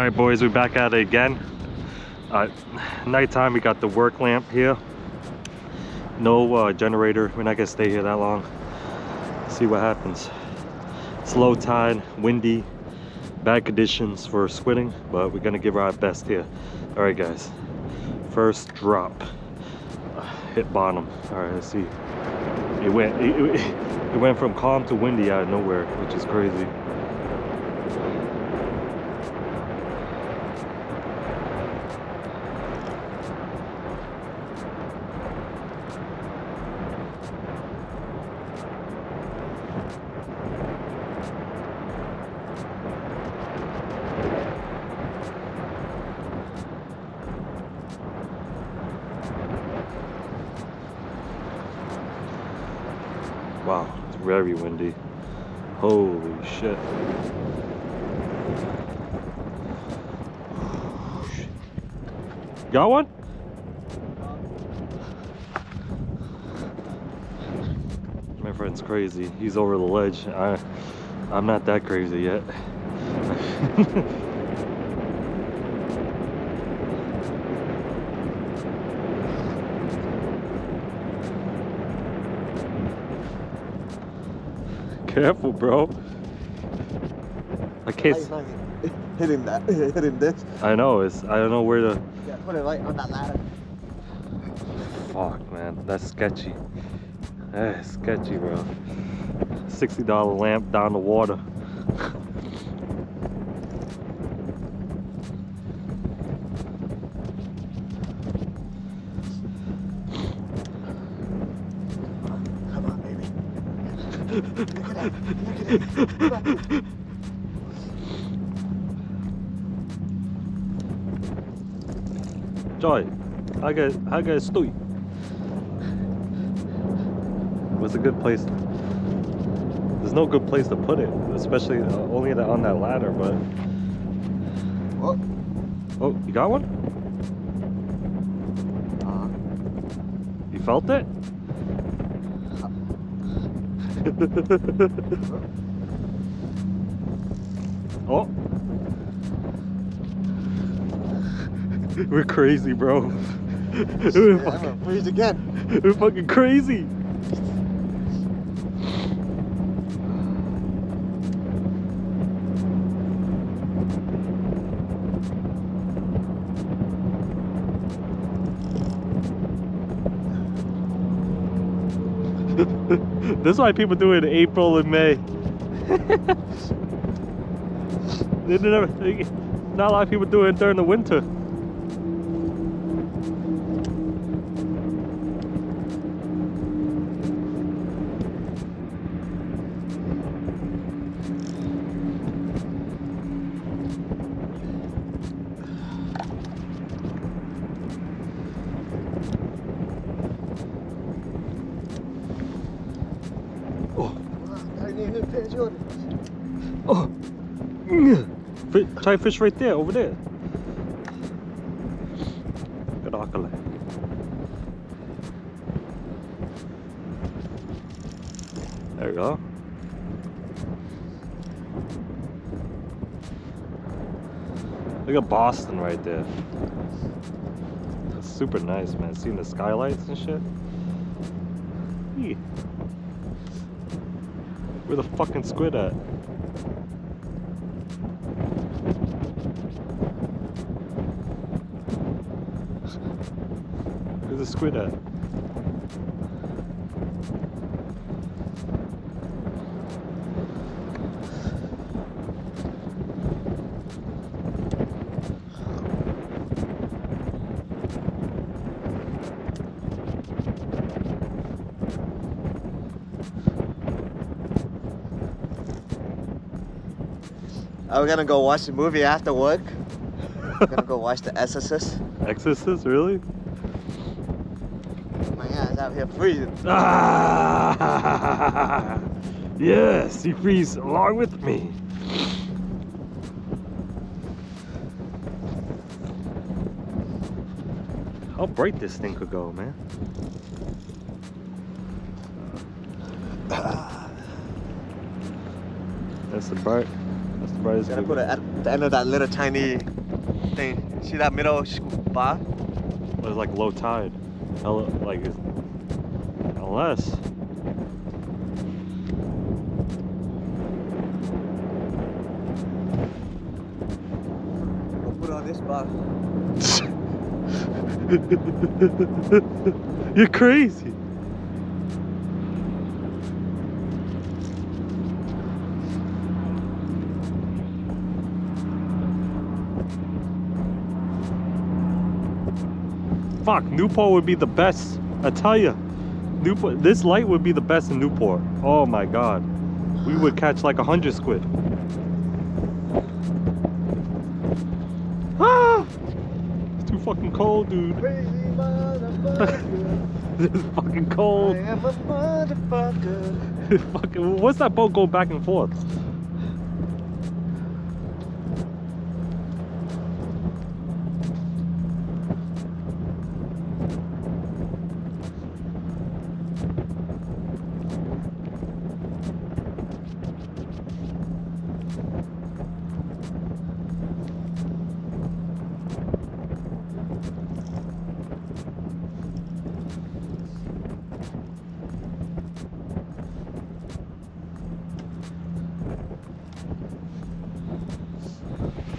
All right, boys, we're back at it again. Uh, nighttime, we got the work lamp here. No uh, generator. We're not gonna stay here that long. See what happens. It's low tide, windy, bad conditions for squidding, but we're gonna give our best here. All right, guys. First drop. Uh, hit bottom. All right, let's see. It went. It, it, it went from calm to windy out of nowhere, which is crazy. Wow, very windy. Holy shit. Got one? My friend's crazy. He's over the ledge. I, I'm not that crazy yet. Careful, bro. I can't. s- hitting that, hitting this. I know. It's. I don't know where to. Yeah, put it right on that ladder. Fuck, man. That's sketchy. That's sketchy, bro. Sixty dollar lamp down the water. Joy, I got. I got stui. What's a good place? There's no good place to put it, especially uh, only that on that ladder. But Oh, oh, you got one? uh, You felt it? oh. We're crazy, bro. We're, yeah, I'm gonna freeze again. we're fucking crazy. This is why people do it in April and May. they never, not a lot of people do it during the winter. Try fish right there, over there. Good akala. There we go. Look at Boston right there. That's super nice, man. Seeing the skylights and shit. Eee. Where the fucking squid at? Squid at? Are we gonna go watch the movie after work? We're gonna go watch The Exorcist. Exorcist, really? Ass out. Ah! Yes, you freeze along with me. How bright this thing could go, man. That's the bright. That's the Surprise. Gotta put it at the end of that little tiny thing. See that middle bar? It's like low tide. Hell, like, We'll put on this. You're crazy. Fuck, Newport would be the best. I tell you, Newport. This light would be the best in Newport. Oh my god, we would catch like a hundred squid. Ah! It's too fucking cold, dude. It's fucking cold. am a motherfucker. fucking, what's that boat going back and forth?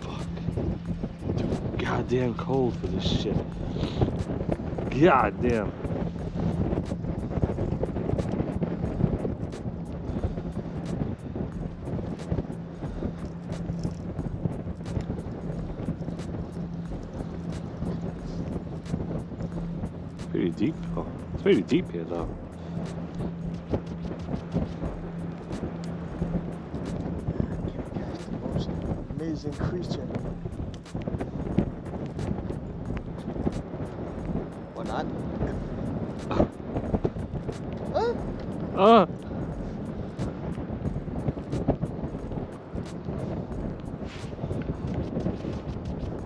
Fuck. Too goddamn cold for this shit. God damn. Pretty deep though. It's pretty deep here though. Amazing creature. Or not? Huh? Uh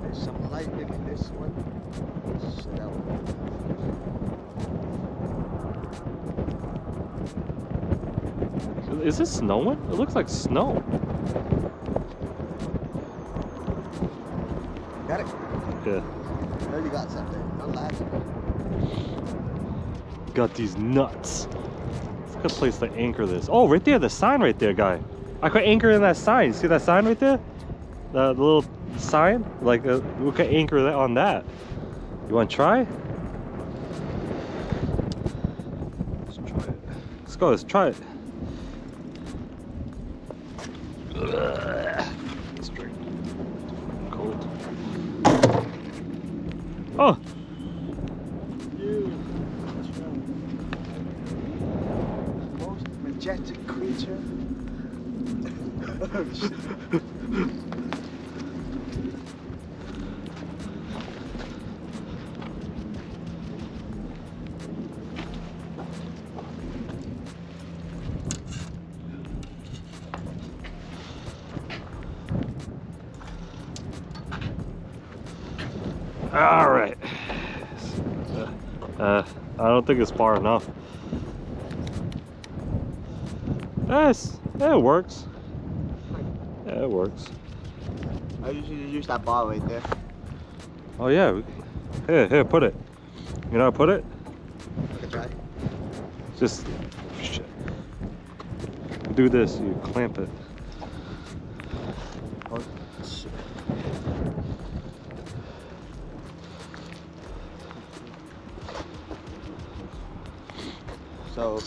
There's some light in this one. So that one. is this snowing? It looks like snow. Got it? Yeah. I you got something. Got these nuts. It's a good place to anchor this. Oh, right there, the sign right there, guy. I could anchor in that sign. See that sign right there? The, the little sign? Like, uh, we could anchor that on that. You want to try? Let's try it. Let's go, let's try it. Ugh. Let's drink. Cold. Oh! Most majestic creature. All right. Uh, I don't think it's far enough. Yes, it works. Yeah, it works. I usually use that bar right there. Oh yeah. Here, here, put it. You know how to put it? I can try. Just shit. do this. You clamp it. Oh. So,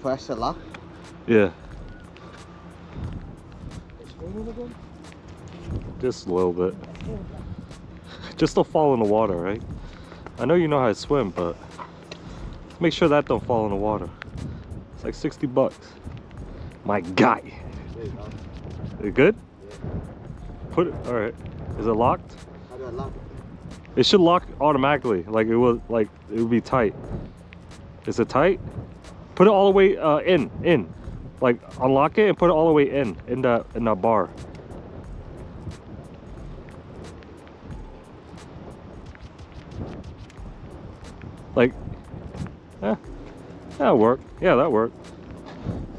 press the lock. Yeah, just a little bit. Just don't fall in the water, right? I know you know how to swim, but make sure that don't fall in the water. It's like 60 bucks. My guy. You good? Put it. All right. Is it locked? It? Should lock automatically. Like it will. Like it will be tight. Is it tight? Put it all the way uh, in. In. Like unlock it and put it all the way in. In the in the bar. Like. Yeah. That'll work. Yeah, that worked.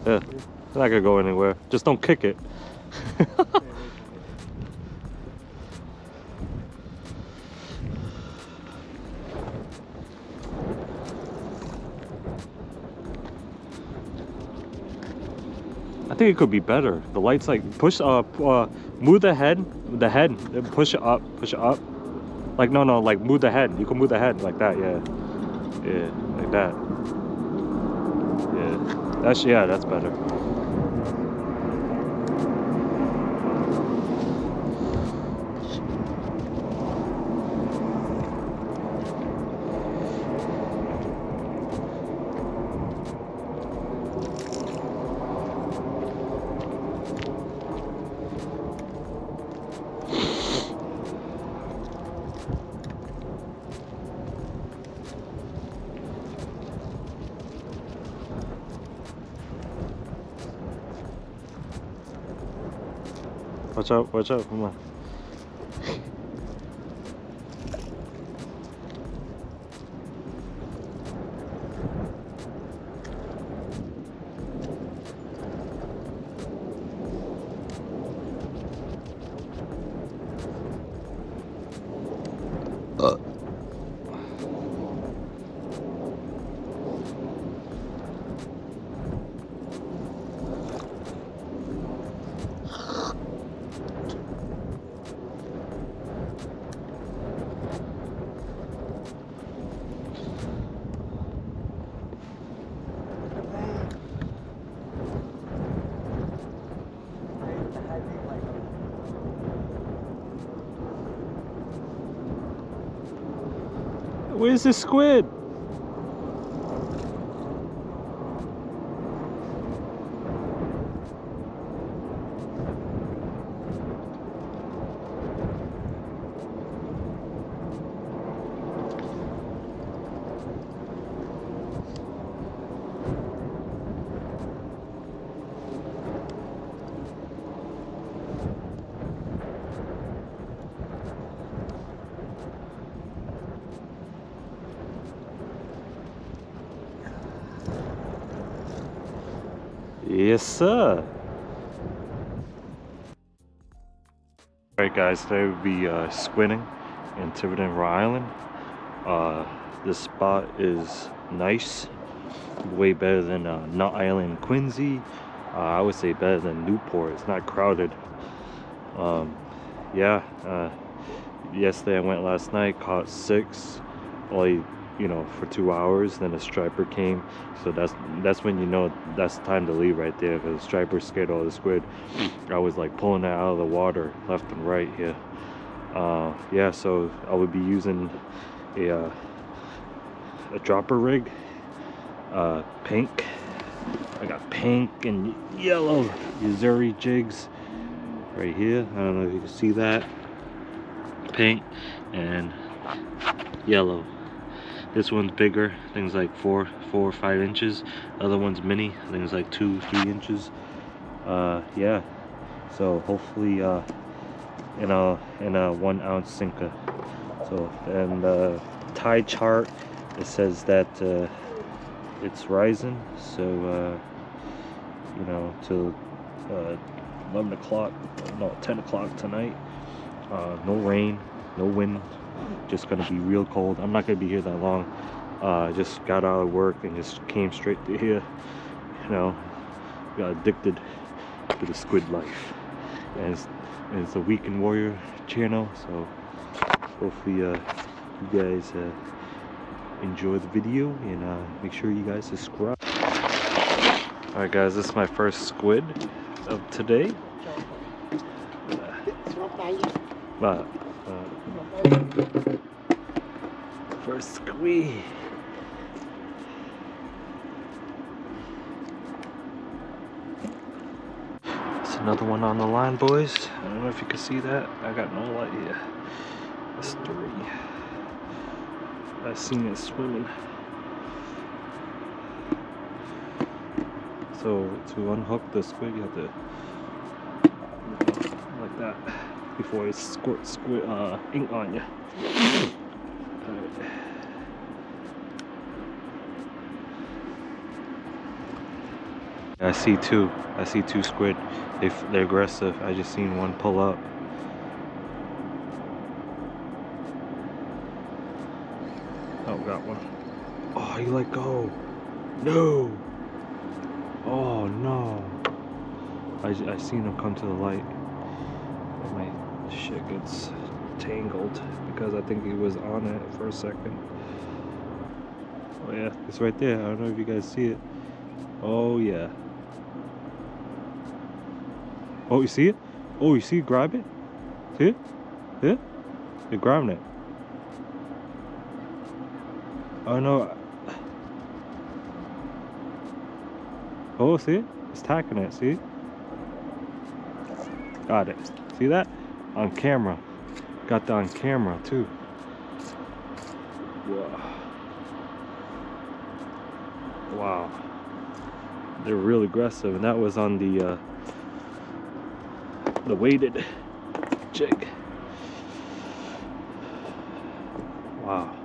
Yeah. It's not gonna go anywhere. Just don't kick it. There we go. I think it could be better. The lights like push up, uh, move the head, the head, push it up, push it up. Like no, no, like move the head. You can move the head like that, yeah, yeah, like that. Yeah, that's yeah, that's better. Watch out, watch out, come on. Where's the squid? Yes, sir. Alright guys, today we'll be uh, squidding in Tiverton, Rhode Island. Uh, this spot is nice, way better than uh, Nut Island, Quincy. Uh, I would say better than Newport, it's not crowded. Um, yeah, uh, yesterday I went last night, caught six, only you know for two hours then a striper came. So that's that's when you know that's time to leave right there because the striper scared all the squid. I was like pulling it out of the water left and right here uh, yeah so i would be using a uh, a dropper rig uh, pink i got pink and yellow Yo-Zuri jigs right here. I don't know if you can see that. Pink and yellow this one's bigger things like four four or five inches. Other one's mini things like two three inches. Uh yeah. So hopefully uh in a in a one ounce sinker. So and the tide chart it says that uh it's rising. So uh you know till uh 11 o'clock no 10 o'clock tonight. Uh no rain no wind just gonna be real cold. I'm not gonna be here that long. Uh just got out of work and just came straight to here you know. Got addicted to the squid life. And it's, and it's a weekend warrior channel so hopefully uh you guys uh enjoy the video and uh make sure you guys subscribe. All right guys this is my first squid of today. Uh, First squeeze. It's another one on the line, boys. I don't know if you can see that. I got no light here. That's three. I seen it swimming. So to unhook the squid, you have to like that before it squirts squid uh, ink on you. I see two. I see two squid. They they're aggressive. I just seen one pull up. Oh, got one. Oh, he let go. No. Oh no. I, I seen him come to the light. Shit gets tangled because I think he was on it for a second. Oh yeah, it's right there. I don't know if you guys see it. Oh yeah. Oh, you see it? Oh, you see it? Grab it? See it? Yeah? You're grabbing it. Oh no. Oh, see it? It's tacking it, see? Got it. See that? On camera. Got that on camera too. Wow. Wow. They're real aggressive and that was on the uh, the weighted jig. Wow.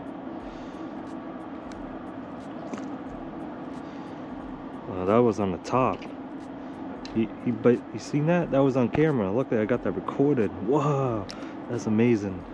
Uh, that was on the top. He, he, but you seen that? That was on camera. Look, I got that recorded. Whoa, that's amazing.